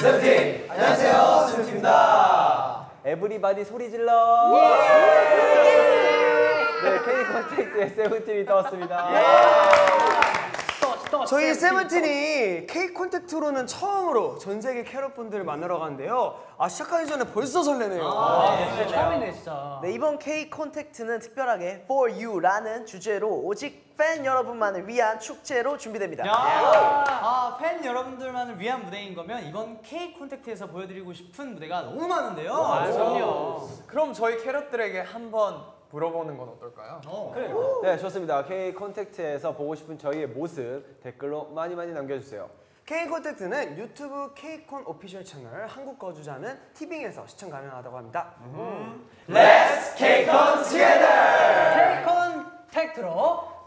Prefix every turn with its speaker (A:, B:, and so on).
A: 세븐틴! 안녕하세요, 세븐틴입니다.
B: Everybody 소리 질러. 네, KCON:TACT의 세븐틴이 떴습니다.
C: 저희 세븐틴이 KCON:TACT로는 처음으로 전 세계 캐럿 분들을 만나러 가는데요. 아 시작하기 전에 벌써 설레네요.
D: 처음이네 진짜.
E: 네, 이번 KCON:TACT는 특별하게 For You라는 주제로 오직 팬 여러분만을 위한 축제로 준비됩니다.
D: 아, 팬 여러분들만을 위한 무대인 거면 이번 K 콘택트에서 보여드리고 싶은 무대가 너무 많은데요.
A: 그럼요. 그럼 저희 캐럿들에게 한번 물어보는 건 어떨까요?
B: 네, 좋습니다. K 컨택트에서 보고 싶은 저희의 모습 댓글로 많이 많이 남겨주세요.
C: K 콘택트는 유튜브 K콘 오피셜 채널 한국 거주자는 티빙에서 시청 가능하다고 합니다.
A: Let's K-Con together!
D: K 콘택트로!